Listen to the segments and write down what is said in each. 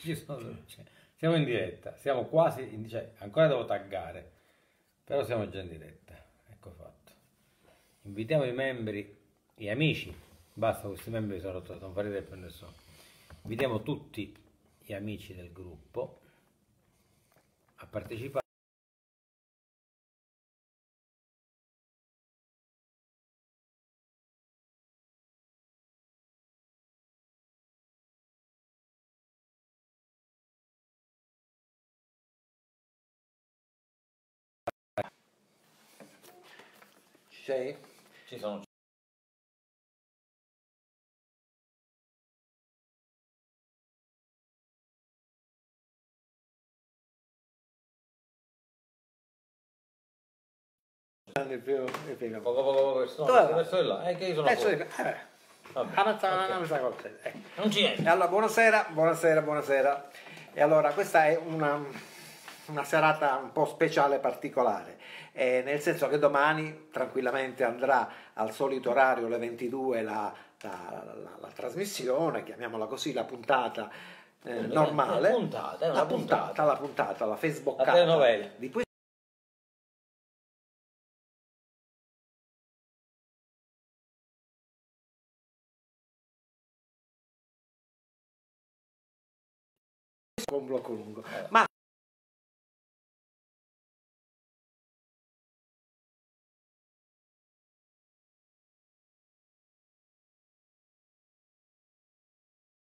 Ci sono- cioè, siamo in diretta, siamo quasi, in, cioè, ancora devo taggare, però siamo già in diretta. Ecco fatto. Invitiamo i membri, gli amici, basta questi membri sono rotto, non farete per nessuno. Invitiamo tutti gli amici del gruppo a partecipare. Sei? Ci sono Il primo, il primo. poco poco poco va? persone là, è che io sono Eh, eh. Non. Eh. Ci E entra. allora, buonasera, buonasera, buonasera. E allora, questa è una, una serata un po' speciale, particolare, eh, nel senso che domani tranquillamente andrà al solito orario, alle 22, la, la- la- la trasmissione, chiamiamola così, la puntata eh, normale. È puntata, è la puntata, puntata. la puntata, la Facebook La di poesia. con blocco lungo. Eh. Ma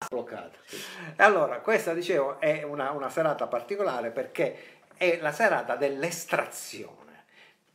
bloccata. E allora, questa dicevo è una, una serata particolare perché è la serata dell'estrazione.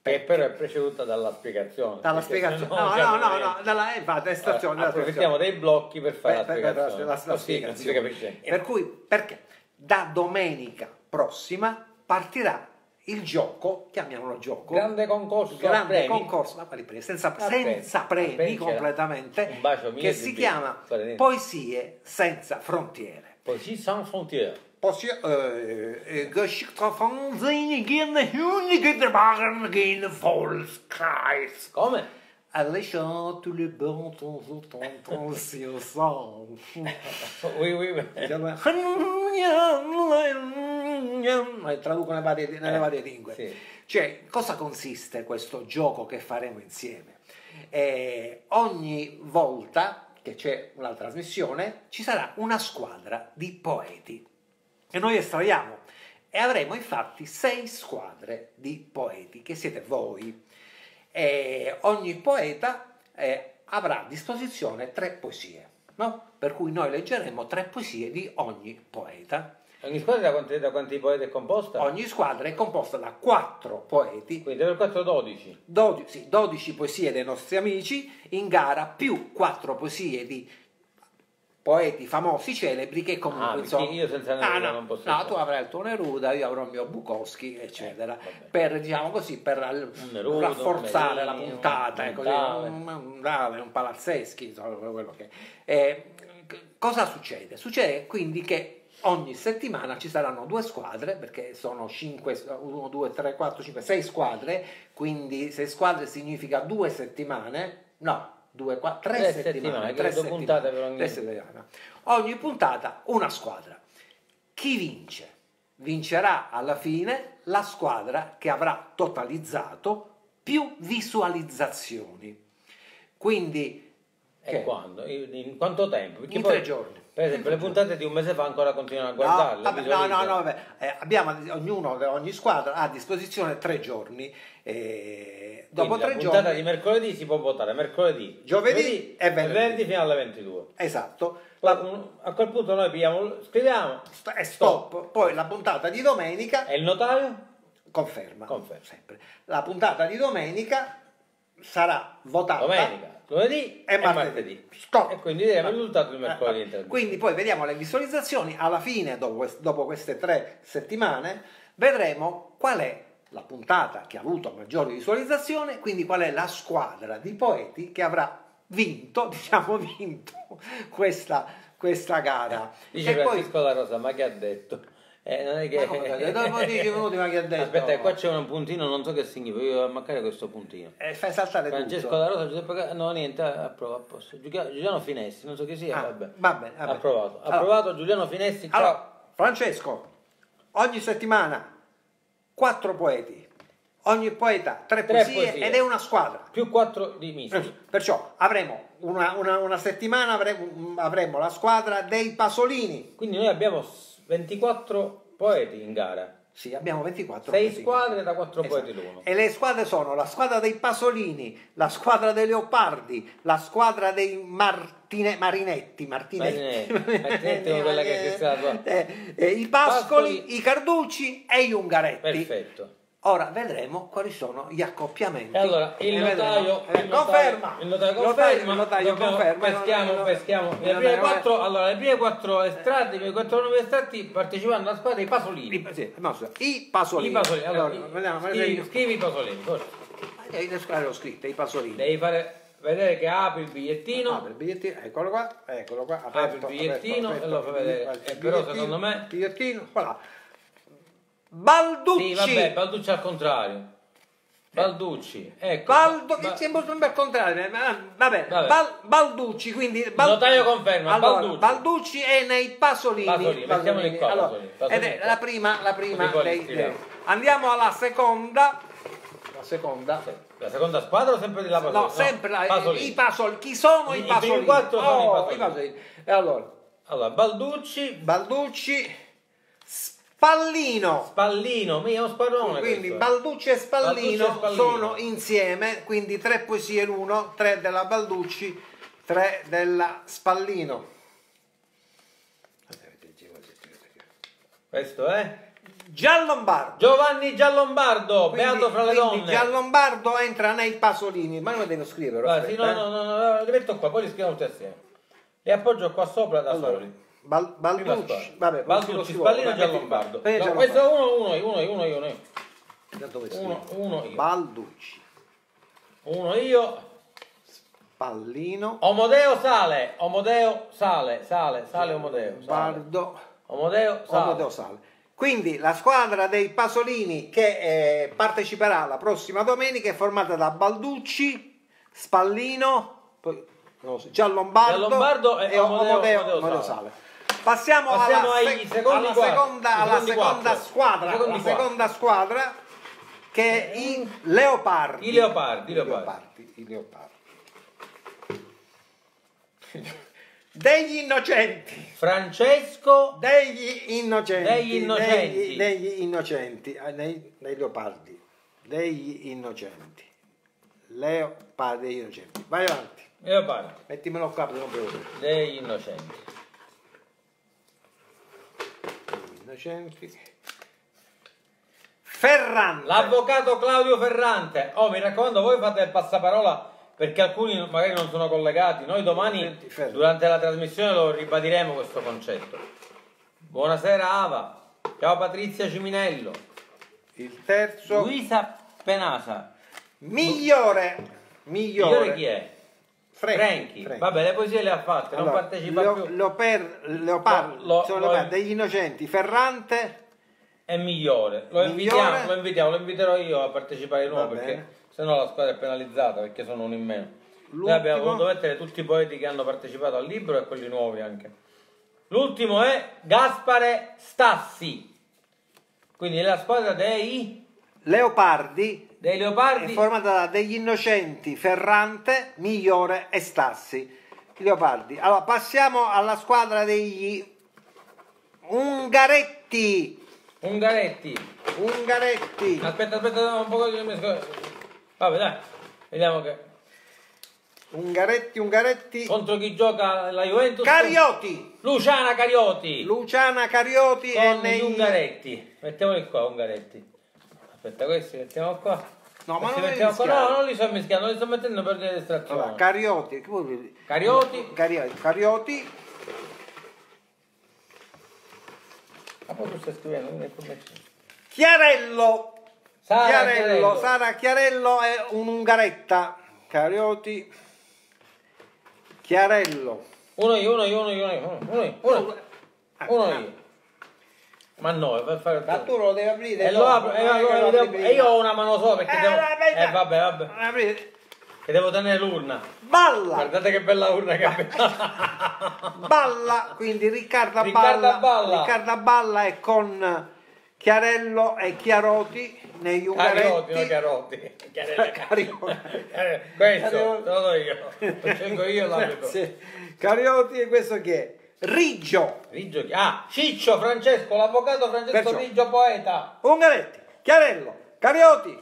Che però è preceduta dalla spiegazione. Dalla spiegazione. se No, cioè, no, no, no, dalla, eh, infatti, della approfittiamo dei blocchi per fare per, per- la per spiegazione. la, spiegazione. capisce. Per cui, perché da domenica prossima partirà il gioco, chiamiamolo gioco, Grande concorso, grande premi. concorso, ma quali premi? Senza, premi. senza premi premi completamente, Un bacio mio che e si chiama. Poesie senza frontiere. Poesie sans frontières. Poesie, eh, Geschichte von seinigen Hünigen waren geen Volkskreis. Come? Alléchant les bons temps au temps, temps, si au sang. Oui, oui, oui. E traduco nelle varie, nelle Eh, varie lingue. sì. Cioè, cosa consiste questo gioco che faremo insieme? Eh, ogni volta che c'è una trasmissione ci sarà una squadra di poeti che noi estraiamo e avremo infatti sei squadre di poeti che siete voi. E ogni poeta eh, avrà a disposizione tre poesie, no? per cui noi leggeremo tre poesie di ogni poeta. Ogni squadra da quanti, da quanti poeti è composta? Ogni squadra è composta da quattro poeti, Quindi per 4 12. 12, sì, 12 poesie dei nostri amici in gara più quattro poesie di poeti famosi, celebri che comunque Ah, insomma... io senza Ah, Neruda no, non posso no, fare. tu avrai il tuo Neruda, io avrò il mio Bukowski, eccetera, Eh, per diciamo così, per Un Neruda, rafforzare un la Merino, puntata, un così, Dale. un, un Dale, un Palazzeschi, insomma, quello che eh, cosa succede? Succede quindi che ogni settimana ci saranno due squadre, perché sono 5, 1, 2, 3, 4, 5, 6 squadre, quindi 6 squadre significa due settimane, no, due, qua, tre, Tre settimane, settimane, tre puntate per ogni- tre settimane. Ogni puntata una squadra. Chi vince? Vincerà alla fine la squadra che avrà totalizzato più visualizzazioni. Quindi E Che? quando? In in quanto tempo? Perché in poi, tre giorni. Per esempio, le puntate di un mese fa ancora continuano a No, guardarle. vabbè, no, no, no, vabbè. Eh, abbiamo ognuno, ogni squadra ha a disposizione tre giorni. eh, dopo Quindi tre la puntata giorni, di mercoledì si può votare mercoledì, Giovedì e venerdì. fino alle 22. esatto, la- a quel punto noi pigliamo, scriviamo st- e stop. Poi la puntata di domenica e il notaio conferma, Conferma. sempre. La puntata di domenica sarà votata domenica, lunedì e martedì. Stop. E quindi diremo il risultato del mercoledì. Eh, Quindi poi vediamo le visualizzazioni, alla fine, dopo, dopo queste tre settimane, vedremo qual è la puntata che ha avuto maggiore visualizzazione, quindi qual è la squadra di poeti che avrà vinto, diciamo vinto, questa, questa gara. Dice e poi, Francisco La Rosa, ma che ha detto? Eh, non è che... Ma minuti, ma che ha detto? Aspetta, qua c'è un puntino, non so che significa, io devo mancare questo puntino. eh, fai saltare Francesco tutto. La Rosa, Giuseppe no niente, approva a posto. Giulia- Giuliano Finessi, non so chi sia, Ah, vabbè. va bene, va bene. Approvato. Allora- Approvato Giuliano Finessi, ciao. Allora, Francesco, ogni settimana quattro poeti, ogni poeta tre, Tre poesie, poesie. ed è una squadra. Più 4 di misti. Perciò avremo una, una- una settimana avremo, avremo la squadra dei Pasolini. Quindi noi abbiamo 24 poeti in gara. Sì, abbiamo 24 Sei poeti. squadre da 4 Esatto. poeti l'uno. E le squadre sono la squadra dei Pasolini, la squadra dei Leopardi, la squadra dei Martine- Marinetti, Martinetti, Marinetti. Martinetti è quella che si sta- Eh, eh, i Pascoli, Pascoli. i Carducci e gli Ungaretti. Perfetto. Ora vedremo quali sono gli accoppiamenti. E allora il E notaio. Eh, il conferma. il notaio Il conferma, il notaio conferma. peschiamo, Il peschiamo. il Le prime quattro, allora, le prime quattro estratti, i quattro nuovi estratti partecipando alla squadra dei Pasolini. I, sì, no, i Pasolini. I Pasolini, allora, Allora, vediamo, scrivi, vediamo. scrivi i Pasolini, forza. Eh, Le squadre le ho scritte, i Pasolini. Devi fare vedere che apri il bigliettino. Apri il bigliettino, eccolo qua, eccolo qua. Apri il bigliettino e lo fai vedere. aperto Eh, il però secondo me- Bigliettino, voilà. Balducci. Sì, vabbè, Balducci al contrario. Balducci, ecco. Baldo, Ba- sembra sempre al contrario, ma- vabbè, Vabbè. Bal- Balducci, quindi notaio conferma, allora, Balducci. Balducci è nei Pasolini. Pasolini, mettiamoli qua, Allora, Pasolini, Pasolini ed è qua. la prima, la prima scriviamo. dei- Andiamo alla seconda. La seconda. La seconda squadra o sempre della Pasolini? No, sempre la- Pasolini. i Pasolini. Chi sono I- i i Pasolini? primi quattro sono i Oh, Pasolini. Pasolini. E allora, Allora, Balducci, Balducci, Spallino. Spallino, mio spadrone. Quindi questo. Balducci e Spallino, Balducci e Spallino. sono insieme, quindi tre poesie l'uno, tre della Balducci, tre della Spallino. Questo è Giallombardo. Giovanni Giallombardo, Quindi- beato fra le donne. Giallombardo entra nei Pasolini, ma non devo scrivere. Guarda, sì, no, aspetta, no, no, no, li metto qua, poi li scriviamo tutti assieme. Li appoggio qua sopra da eh. Allora, soli. Bal- Balducci, vabbè, Balducci, Spallino e metti- Giallombardo. metti No, questo è uno, uno, uno, io, uno, io, uno. Dove Uno, uno io. Balducci, Uno io. Pallino, Omodeo sale, Omodeo sale, sale, sale Omodeo. Sale. Bardo, Omodeo sale. Omodeo Sale. Quindi la squadra dei Pasolini che eh, parteciperà la prossima domenica è formata da Balducci, Spallino, poi, non lo so, Giallombardo, Giallombardo e Omodeo- Omodeo, Omodeo Omodeo Sale. Sale. Passiamo, Passiamo alla, ai secondi alla seconda, alla seconda squadra, la seconda squadra che è i Leopardi. I Leopardi, i Leopardi. i Leopardi. Degli innocenti. Francesco Degli innocenti. Degli innocenti. Degli, degli innocenti. eh, dei, dei leopardi. Degli innocenti. Leopardi degli innocenti. Vai avanti. Leopardi, Mettimelo qua perché non bevo. degli innocenti. Degli innocenti. Ferrante. L'avvocato Claudio Ferrante. Oh, mi raccomando, voi fate il passaparola perché alcuni magari non sono collegati. Noi domani, durante la trasmissione, lo ribadiremo questo concetto. Buonasera Ava. Ciao Patrizia Ciminello. Il terzo. Luisa Penasa. Migliore. Migliore. Migliore chi è? Franchi. Franchi. Vabbè, le poesie le ha fatte, non Allora, partecipa Leo- più. Leoper- leopardi. Lo- lo- sono lo- leopardi degli innocenti. Ferrante. È migliore. Lo Migliore? invitiamo, lo invitiamo, lo inviterò io a partecipare di nuovo perché sennò la squadra è penalizzata perché sono uno in meno. Noi L'ultimo? abbiamo voluto mettere tutti i poeti che hanno partecipato al libro e quelli nuovi anche. L'ultimo è Gaspare Stassi. Quindi è la squadra dei, Leopardi. Dei È Leopardi. formata da degli innocenti, Ferrante, Migliore e Stassi. I Leopardi. Allora, passiamo alla squadra degli Ungaretti. Ungaretti. Ungaretti. Aspetta, aspetta, un po' di... Vabbè dai, vediamo che... Ungaretti, Ungaretti. Contro chi gioca la Juventus? Carioti. Luciana Carioti. Luciana Carioti e nei... Ungaretti. Mettiamoli qua, Ungaretti. Aspetta, questi mettiamo qua. No, ma non li mettiamo qua. No, non li sto mischiando, li sto mettendo per delle distrazioni. Allora, Carioti. Carioti. Carioti. Carioti. Ma poi tu stai scrivendo, tu metti. Chiarello. Sara Chiarello. Chiarello. Sara Chiarello è un'ungaretta. Carioti. Chiarello. Uno io, uno io, uno io, uno io, uno io, uno, uno io. Ma no, per fare Ma tu lo devi aprire. E lo apro, e che allora lo devo- e io ho una mano sola perché Eh, devo... vabbè, Eh vabbè, vabbè. Apri- che devo tenere l'urna. Balla, Guardate che bella urna che abbiamo. balla, quindi Riccardo Riccardo Balla, Balla. Riccardo Balla è con Chiarello e Chiaroti no Ungaretti. Chiarotti. Chiarelli. Carioti. Eh, Questo, Carioti. lo do io. Lo scelgo io l'abito. Carioti e questo chi è? Riggio, Riggio chi- Ah, Ciccio Francesco, l'avvocato Francesco Perciò. Riggio, poeta. Ungaretti, Chiarello, Carioti.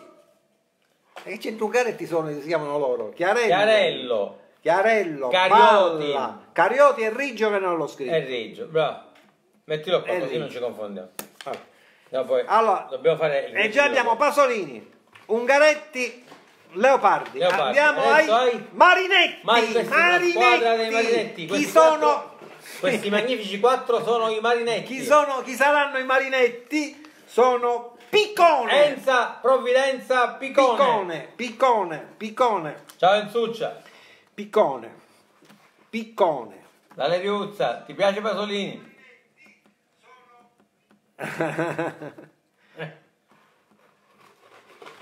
E che c'entra Ungaretti sono, si chiamano loro? Chiarello. Chiarello Chiarello, Carioti. Balla, Carioti e Riggio che non l'ho scritto. e Riggio, bravo. Mettilo qua E così Riggio. non ci confondiamo. Vabbè. No, poi Allora, dobbiamo fare il E già abbiamo Pasolini, Ungaretti, Leopardi. Leopardi. Abbiamo ai, Adesso Marinetti. È la Marinetti. dei Marinetti. Chi sono? Questi magnifici quattro sono i Marinetti. Chi, sono, chi saranno i Marinetti? Sono Piccone. Enza, Provvidenza, Piccone. Piccone, Piccone, Piccone, Ciao Enzuccia. Piccone, Piccone. La Leriuzza, ti piace Pasolini?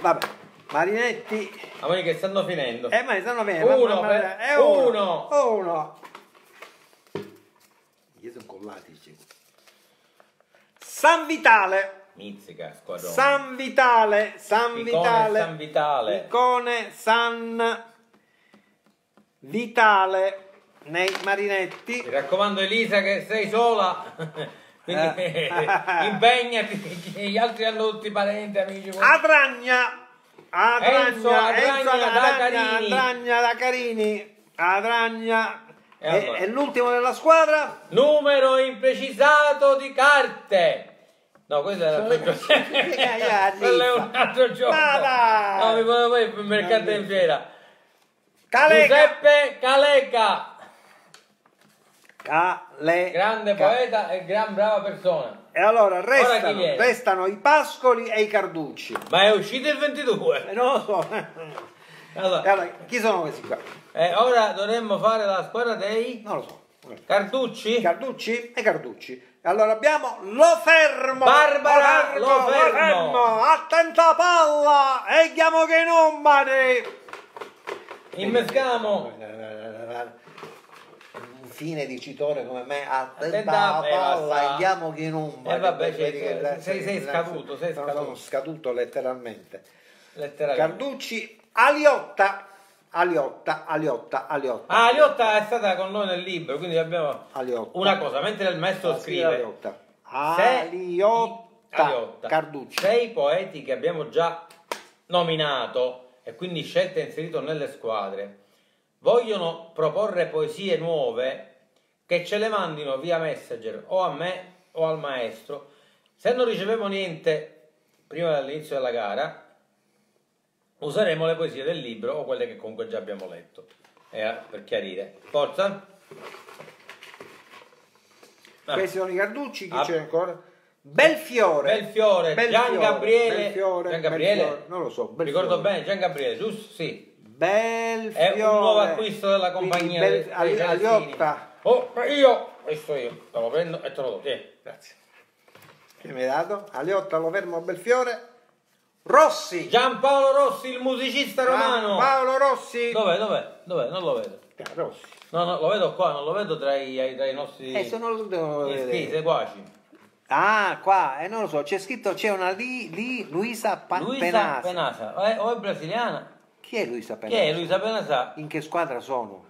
Vabbè, Marinetti. Amori che stanno finendo. Eh, ma stanno bene. Uno, ma- ma- per- è uno. uno. Uno. Gli sono collati. sì. San Vitale. Mizzica, squadrone. San Vitale, San Piccone, Vitale, San Vitale. Piccone, San Vitale nei Mi marinetti. raccomando Elisa che sei sola. Quindi Eh. impegnati, gli altri hanno tutti parenti, amici. Adragna, Adragna, Enzo Adragna da Carini. Adragna da Carini, Adragna E è, allora? è l'ultimo della squadra. Numero imprecisato di carte. No, questo Sono le- l'altro gioco. Quello è un altro gioco. No, mi volevo poi il mercato in fiera. Calega, Giuseppe Caleca, Calega. grande poeta e gran brava persona. E allora restano, restano i Pascoli e i Carducci. Ma è uscito il 22. Eh, non lo so. Allora, E allora, chi sono questi qua? Eh, ora dovremmo fare la squadra dei Non lo so. Carducci. Carducci e Carducci. Allora abbiamo Lo Fermo. Barbara Lo Lo Fermo. Fermo. Attenta palla. E chiamo che numeri. Innescamo. Un fine dicitore come me. Attenta Attenta, eh, palla. E chiamo che numeri. Eh, vabbè, cioè, che- sei- sei scaduto, sei scaduto. Sono scaduto letteralmente. Letteralmente. Carducci, Aliotta. Aliotta, Aliotta, Aliotta. Ah, Liotta è stata con noi nel libro, quindi abbiamo Aliotta. una cosa, mentre il maestro Ah, sì, scrive Aliotta. se- Aliotta. Aliotta, Carducci. sei poeti che abbiamo già nominato e quindi scelto e inserito nelle squadre, vogliono proporre poesie nuove che ce le mandino via messenger o a me o al maestro. Se non riceviamo niente prima dell'inizio della gara, useremo le poesie del libro o quelle che comunque già abbiamo letto. Eh, per chiarire. Forza. Ah. Questi sono i Carducci, chi Ah. c'è ancora? Belfiore. Belfiore, Gian Gabriele, Belfiore, Gian Gabriele? Belfiore, non lo so. Belfiore. Ricordo bene, Gian Gabriele, giusto? Sì. Belfiore. È un nuovo acquisto della compagnia Bel- Celestini. Aliotta. Oh, io, questo io, te lo prendo e te lo do. Tieni, grazie. Che mi hai dato? Aliotta, lo fermo Belfiore. Rossi. Giampaolo Rossi, il musicista romano. Paolo Rossi. Dov'è, dov'è? Dov'è? Non lo vedo. Ah, Rossi. No, no, lo vedo qua, non lo vedo tra i, tra i nostri Eh, se non lo devo vedere. seguaci. Ah, qua, eh, non lo so, c'è scritto, c'è una lì, lì Luisa Pa- Luisa Penasa. Penasa, eh, o è brasiliana? Chi è Luisa Chi Penasa? è Luisa Penasa? In che squadra sono?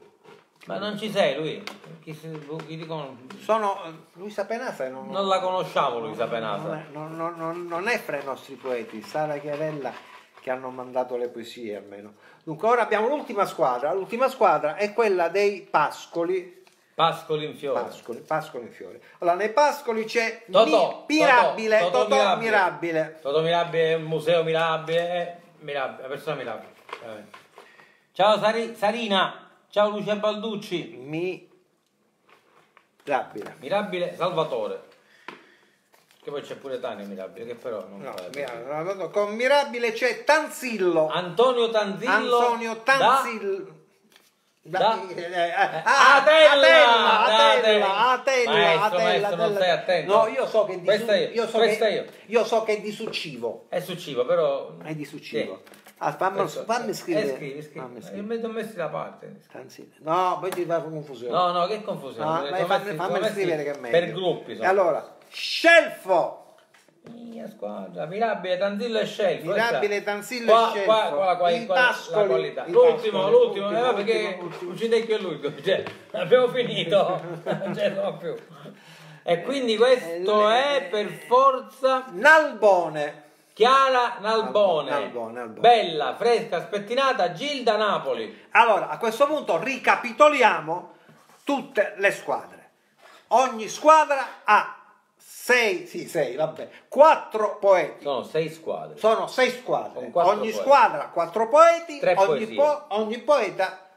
Ma non ci sei lui? Chi, si- chi dicono? Sono eh, Luisa Penasa non, Non la conosciamo Luisa Penasa. non- non- non- è fra i nostri poeti, Sara Chiarella che hanno mandato le poesie almeno. Dunque ora abbiamo l'ultima squadra, l'ultima squadra è quella dei Pascoli, Pascoli in fiore. Pascoli, Pascoli in fiore. Allora nei Pascoli c'è Totò, Mi- Mirabile, Totò, Totò, Totò Mirabile. Mirabile, un museo Mirabile, è Mirabile, una persona Mirabile. Ciao Sari- Sarina, ciao Lucia Balducci, Mirabile. Mirabile Salvatore. Che poi c'è pure Tania Mirabile, che però non No, fa- Mira- no, no, con Mirabile c'è Tanzillo. Antonio Tanzillo. Antonio da- Tanzillo. da- eh, eh, ah, Atella, Atella, da Atella, Atella, Atella, non stai attento. No, io so che è di su- io, io so che, io. so che è di Succivo. È su cibo, però... È di Succivo. Sì. Ah, fammi, fammi eh, scrivere. scrivi, scrivi. Fammi Eh, scrivere. mi sono messi da parte. Tanzino. No, poi ti fa confusione. No, no, che confusione. No, sono fammi, fammi messi scrivere che è meglio. Per gruppi. Sono. allora, Scelfo. Mia squadra, Mirabile, Tanzillo e Scelfo. Mirabile. Tanzillo qua, e Scelfo. Qua, qua, qua, qua, la Pascoli, qualità. il L'ultimo, l'ultimo, l'ultimo, eh, perché l'ultimo, l'ultimo. uccide che lui. Cioè, abbiamo finito. non ce più. E quindi questo Eh, è per forza Nalbone. Chiara Nalbone. Nalbone, Nalbone. Bella, fresca, spettinata, Gilda Napoli. Allora, a questo punto ricapitoliamo tutte le squadre. Ogni squadra ha sei, sì, sei, vabbè, quattro poeti. Sono sei squadre. Sono sei squadre. Con quattro Ogni poeti. squadra ha quattro poeti. Tre ogni, poesie. po- ogni poeta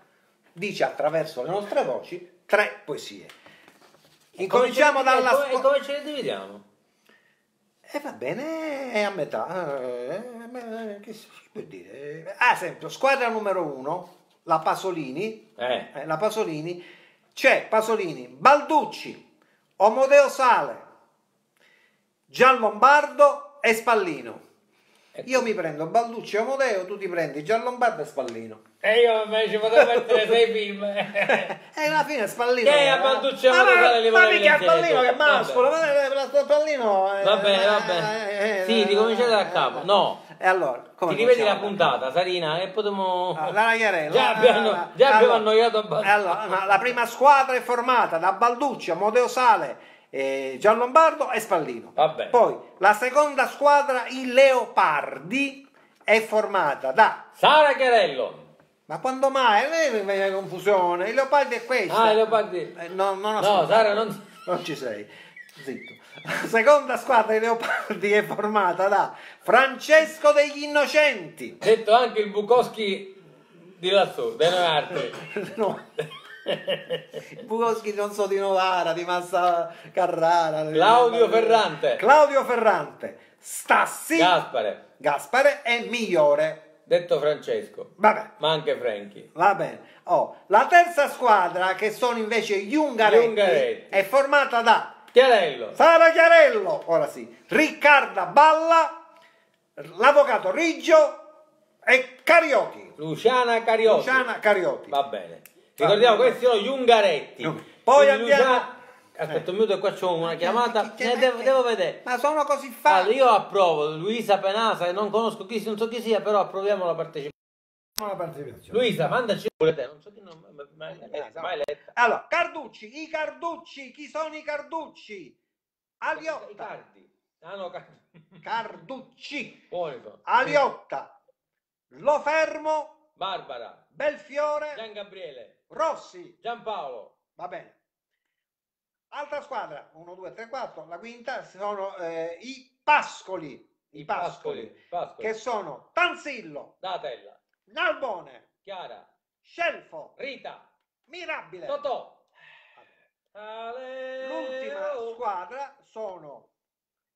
dice attraverso le nostre voci tre poesie. Incominciamo dalla e come ce le dividiamo? E va bene, è a metà. Eh, eh, che si può dire? Ad esempio, squadra numero uno, la Pasolini. Eh. eh, la Pasolini. C'è Pasolini, Balducci, Omodeo Sale, Gian Lombardo e Spallino. Ecco. Io mi prendo Balducci e Omodeo, tu ti prendi Gian Lombardo e Spallino. E io invece ci potevo mettere sei film. E alla fine Spallino. Che a Balducci e Ma- Ma volevi mica leggere Spallino che mascolo, ma ma- Spallino. Va bene, va bene. Sì, eh, ricominciate da eh, capo. eh, No. E allora, come Ti rivedi la da puntata, Sarina, e potremmo... Ah, La Ragliarella. Già abbiamo- Ah, già abbiamo annoiato abbastanza. Allora, no, la prima squadra è formata da Balducci, Amodeo Sale, eh, Gian Lombardo e Spallino. Va bene. Poi la seconda squadra, i Leopardi, è formata da... Sara Chiarello. Ma quando mai? Mi viene confusione. I Leopardi è questa. Ah, i Leopardi. Eh, no, non No. Sara, non... Non ci sei. Zitto. La seconda squadra dei Leopardi è formata da Francesco degli Innocenti. Detto anche il Bukowski di lassù, dei noi altri. No. Bukowski non so di Novara, di Massa Carrara. Claudio Ferrante. Claudio Ferrante. Stassi. Gaspare. Gaspare e Migliore. Detto Francesco. Vabbè. Ma anche Franchi. Va bene. Oh, la terza squadra, che sono invece gli Ungaretti, Ungaretti. è formata da Chiarello. Sara Chiarello, ora sì, Riccarda Balla, l'avvocato Riggio e Carioti. Luciana Cariotti. Luciana Carioti. Va bene. Ricordiamo, Va bene. questi sono gli Ungaretti. No. Poi Quindi abbiamo- Luciana- Aspetta un minuto e qua c'ho una chiamata. Chi- chi- Eh, devo, devo vedere. Ma sono così Allora, facili. io approvo Luisa Penasa, non conosco chi, non so chi sia, però approviamo la partecipazione. La partecipazione. Luisa, mandaci pure te, non so chi non mai, mai, Eh, mai letta. Allora, Carducci, i Carducci, chi sono i Carducci? I Aliotta, cardi. Ah no, car- Carducci, buoni sono. Aliotta, Lofermo, Barbara, Belfiore, Gian Gabriele, Rossi. Giampaolo, Va bene. Altra squadra, 1, 2, 3, 4. La quinta sono eh, i Pascoli. I Pascoli. Pascoli, Pascoli, Che sono Tanzillo, Datella, Nalbone, Chiara, Scelfo, Rita, Mirabile. Totò. L'ultima squadra sono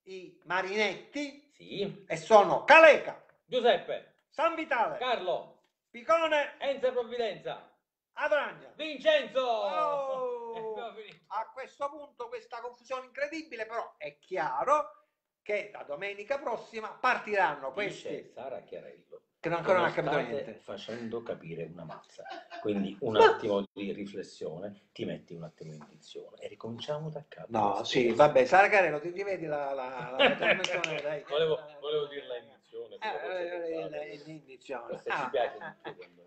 i Marinetti Sì. e sono Caleca, Giuseppe, San Vitale, Carlo, Picone, Enza Provvidenza, Adragna. Vincenzo. Oh! A questo punto questa confusione incredibile, però è chiaro che la domenica prossima partiranno Dice questi Sara Chiarello. che non ancora non ha capito niente. facendo capire una mazza. Quindi un attimo di riflessione, ti metti un attimo in dizione e ricominciamo da capo. No, sì, vabbè, Sara Carello, ti rivedi la, la, la trasmissione, dai. Volevo, volevo dirla in dizione. Eh, eh, eh, eh, l'indizione. Ah, ci piace ah, di più quando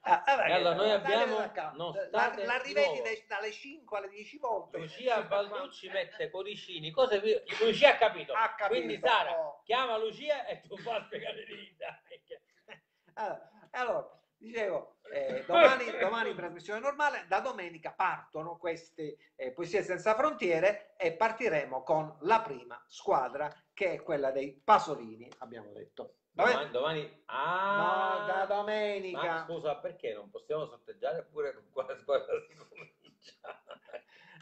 ah, ah, ah, E allora noi abbiamo- non la, la di rivedi dalle 5 alle 10 volte. Lucia Balducci mette cuoricini, cose vi- Lucia ha capito. Ha capito, Quindi Sara oh. chiama Lucia e tu fai spiegare l'idea. Allora, allora, dicevo, eh, domani, domani in trasmissione normale, da domenica partono queste eh, Poesie senza frontiere e partiremo con la prima squadra che è quella dei Pasolini, abbiamo detto. Domani, domani... Ah, No, da Ma domenica. scusa, perché non possiamo sorteggiare pure con quale squadra si comincia?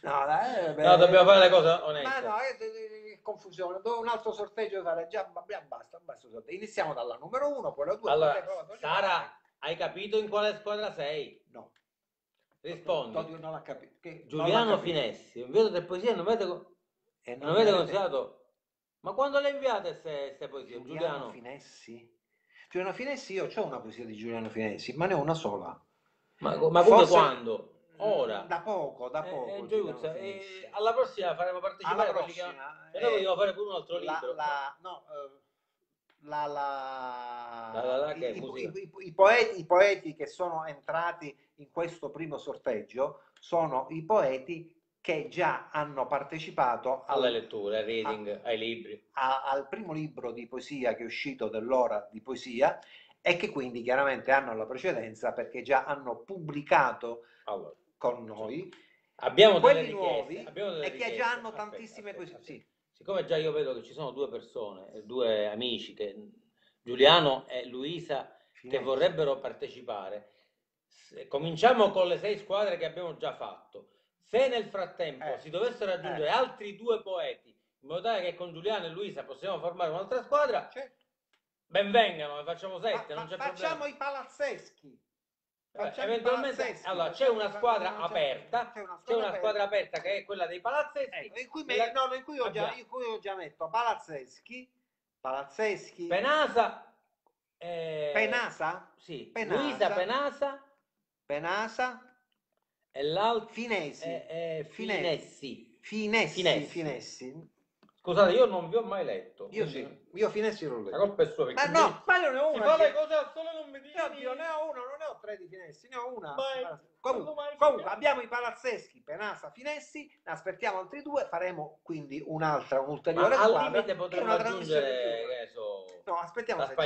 No, dai, eh, beh, No, dobbiamo fare le cose Ma oneste. no, è, è- è confusione. Devo un altro sorteggio fare. Già, già basta, basta. Iniziamo dalla numero uno, poi la due. Allora, Sara, hai capito in quale squadra sei? No. Rispondi. Todio non l'ha capito. Che- non Giuliano capito. Finessi, invito delle poesie, non avete, co- E non avete considerato? Ma quando le inviate queste poesie, Giuliano, Giuliano? Finessi? Giuliano Finessi, io ho una poesia di Giuliano Finessi, ma ne ho una sola. Ma, ma Forse- quando? Ora. Da poco, da Eh, poco. eh, Finessi. eh, alla prossima faremo partecipare Alla quelli che- prossima. E noi eh, vogliamo fare pure un altro la- libro. la- no, eh, la, la- La- la- i, i- i- poeti, i poeti che sono entrati in questo primo sorteggio sono i poeti che già hanno partecipato al, alle letture, ai reading, ai libri. a- al primo libro di poesia che è uscito dell'ora di poesia e che quindi chiaramente hanno la precedenza perché già hanno pubblicato Allora, con noi abbiamo quelli nuovi abbiamo e che già hanno tantissime poesie. Sì. Siccome già io vedo che ci sono due persone, due amici, che, Giuliano e Luisa, che Finessi. vorrebbero partecipare, se- cominciamo con le sei squadre che abbiamo già fatto. Se nel frattempo Eh, si dovessero aggiungere eh. altri due poeti, in modo tale che con Giuliano e Luisa possiamo formare un'altra squadra, Cioè, ben vengano, ne facciamo fa- sette, non c'è facciamo problema. i palazzeschi. Eh, eventualmente, allora, c'è una squadra aperta, c'è una squadra aperta. che è quella dei palazzeschi, Ecco, in cui, me- nella- no, in cui ho già, in cui ho già metto Palazzeschi, Palazzeschi, Penasa, eh, Penasa, sì, Penasa. Luisa Penasa. Penasa, e l'altro Finesi, è, è Finessi. Finessi. Finessi, Finessi. Scusate, io non vi ho mai letto. Io quindi sì, io Finessi l'ho La letto. colpa è sua Ma perché no, ma io ne ho si una. fa le cose al sole non mi dici. Io, ne ho una, non ne ho tre di Finessi, ne ho una. Mai. Comunque, comunque, abbiamo i palazzeschi, Penasa, Finessi, ne aspettiamo altri due, faremo quindi un'altra, Ma un'ulteriore al squadra, limite è potremmo aggiungere, che so, No, aspettiamo la se c'è-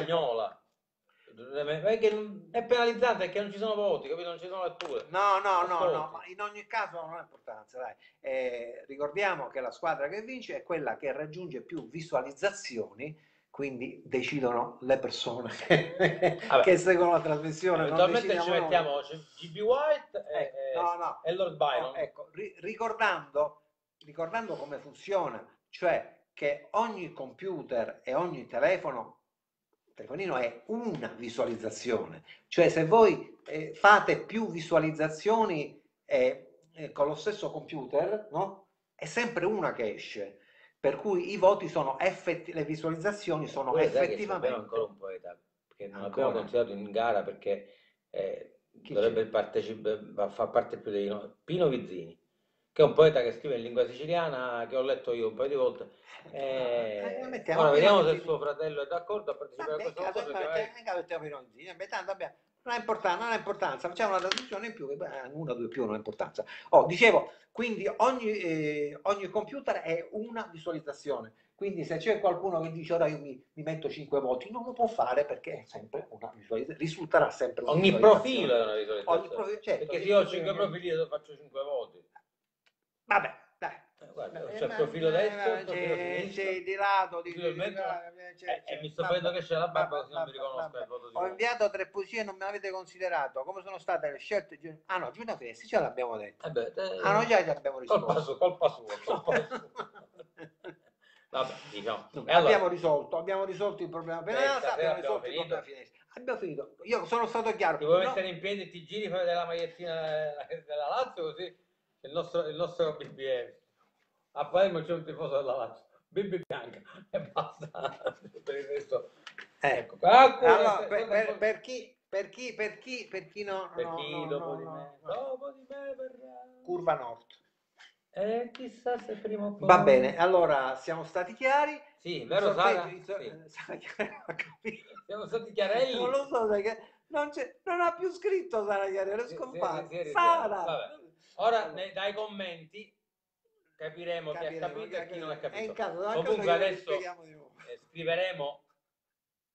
Perché non- è penalizzante perché non ci sono voti, capito? Non ci sono letture. No, no, no, no, ma in ogni caso non ha importanza, dai. Eh, ricordiamo che la squadra che vince è quella che raggiunge più visualizzazioni, quindi decidono le persone che, Vabbè. che seguono la trasmissione. Eventualmente ci noi. mettiamo GB White e, Ecco, e- no, no, e Lord Byron. no, ecco, ri- ricordando, ricordando come funziona, cioè che ogni computer e ogni telefono telefonino è una visualizzazione, cioè se voi eh, fate più visualizzazioni eh, eh, con lo stesso computer, no? È sempre una che esce, per cui i voti sono effetti, le visualizzazioni sono che ci effettivamente ancora un poeta che non Ancora? abbiamo considerato in gara perché eh, dovrebbe partecipare, fa parte più di noi, Pino Vizzini, che è un poeta che scrive in lingua siciliana, che ho letto io un paio di volte. Eh, Eh, mettiamo ora Pino vediamo se Vizzini. suo fratello è d'accordo a partecipare a Vabbè, questo caso, concorso. perché- tanto abbiamo- non ha importanza, non ha importanza, facciamo una trasmissione in più, una, due più non ha importanza. Oh, dicevo, quindi ogni, eh, ogni computer è una visualizzazione, quindi se c'è qualcuno che dice ora io mi, mi metto 5 voti, non lo può fare perché è sempre una visualizzazione, risulterà sempre una Ogni profilo è una visualizzazione. Ogni profilo, certo, perché se io ho sì, 5 sì. profili io faccio 5 voti. Vabbè, dai. Eh, guarda, Eh, c'è il ma- profilo eh, destro, il c'è- profilo sinistro. c'è di lato, di, del di- mezzo. eh, c'è- Eh, c'è- e mi sto vedendo che c'è la barba, così non mi riconosco vabbè. il voto di Ho inviato tre poesie e non me l'avete considerato. Come sono state le scelte? Giu- Ah no, Giulia Finessi, ce l'abbiamo detto. Eh beh, te- Ah no, già ci abbiamo colpa risposto. sua, colpa sua, colpa sua. Vabbè, diciamo. Allora, abbiamo risolto, abbiamo risolto il problema stasera abbiamo abbiamo risolto il finito. problema Finessi. Abbiamo finito. Io sono stato chiaro. ti vuoi No, mettere in piedi e ti giri fai della magliettina della- della Lazio così il nostro, il nostro BBM. A Palermo c'è un tifoso della Lazio, BB bianca e basta. per il resto. eh, Ecco, ah, allora, se- per, per- per chi, per chi, per chi, per chi no, per no, chi no, dopo no, di me, dopo di me verrà. Curva Nord. E chissà se prima o poi. Va bene, allora siamo stati chiari. Sì, Il vero sorteggio- Sara? il so- Sì. eh. Siamo stati chiarelli. Non lo so, che non, c'è- non ha più scritto Sara Chiari, è scomparsa. Sara! vabbè. Ora ne- dai commenti capiremo chi ha Capiremo capito e chi non ha È in capito. caso, Comunque adesso eh, scriveremo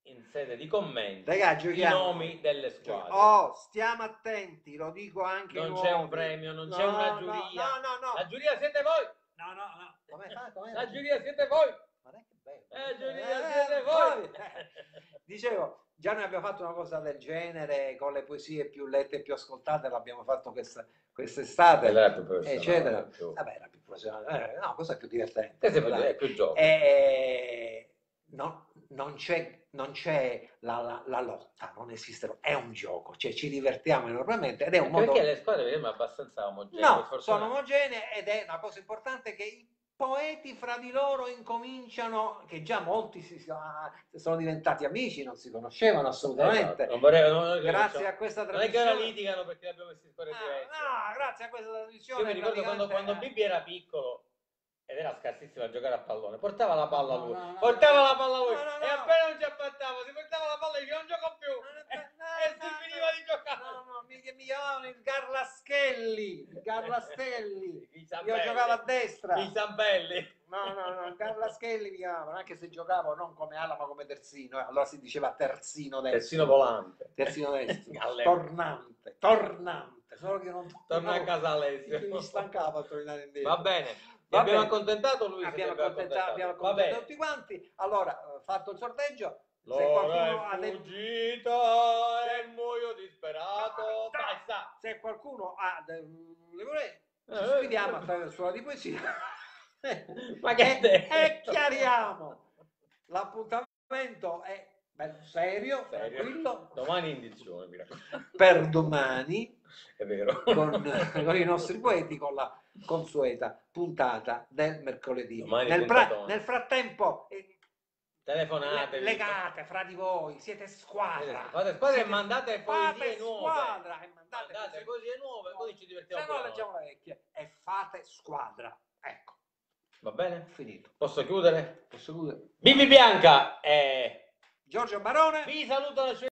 in sede di commenti Raga, i nomi delle squadre. Oh, stiamo attenti, lo dico anche non c'è un premio, non No, c'è una giuria. No, no, no. La giuria siete voi! No, no, no. Come fa? Come La giuria siete voi! Guarda che bello. Eh, giuria Eh, siete voi! Dicevo, già noi abbiamo fatto una cosa del genere con le poesie più lette e più ascoltate, l'abbiamo fatto questa, quest'estate, professionale, eccetera. più- Vabbè, era più professionale. Eh, no, cosa più divertente. Questo è più- più gioco. Eh, no, non c'è, non c'è la, la- la lotta, non esiste, è un gioco, cioè ci divertiamo enormemente ed è un Anche modo... perché le squadre abbastanza omogenee. No, sono omogenee ed è una cosa importante che poeti fra di loro incominciano, che già molti si, sono diventati amici, non si conoscevano assolutamente. Esatto, non vorrei- non- Grazie a questa Non è che ora litigano perché abbiamo messo in storia Ah, no, grazie a questa trasmissione. Io mi ricordo quando, praticamente- quando Bibi era piccolo ed era scarsissimo a giocare a pallone, portava la palla a lui, no, no, portava no. la palla a lui e appena non ci appattava, si portava la palla e diceva non gioco più. No, e, si no, finiva di giocare. No, no, mi, mi chiamavano il Garlaschelli, il Garlastelli. Io giocavo a destra. I Zambelli. No, no, no, il Garlaschelli mi chiamavano, anche se giocavo non come ala ma come terzino, allora si diceva terzino destro. Terzino volante. Terzino destro. Tornante, tornante. Solo che non Torna a casa Alessio. Mi stancava a tornare indietro. Va bene. Va abbiamo bene. accontentato lui. Abbiamo accontentato, abbiamo accontentato tutti quanti. Allora, eh, fatto il sorteggio, L'ora è fuggita e muoio disperato. No, Dai, sta. se qualcuno ha de- le vorrei, ci Eh, sfidiamo eh. attraverso la di poesia. Ma che e, e chiariamo. L'appuntamento è bello, serio, Serio. tranquillo, Domani indizione, mi raccomando. per domani È vero. con, con i nostri poeti con la consueta puntata del mercoledì. Nel, pra- nel frattempo eh, Telefonate. le- legate fra di voi, siete squadra. Fate squadra e Siete- mandate fate poesie nuove. squadra e mandate, Mandate poesie- nuove, così ci divertiamo. Se no leggiamo la vecchia e fate squadra. Ecco, Va bene? finito. Posso chiudere? Posso chiudere? Bibi Bianca e Giorgio Barone. vi salutano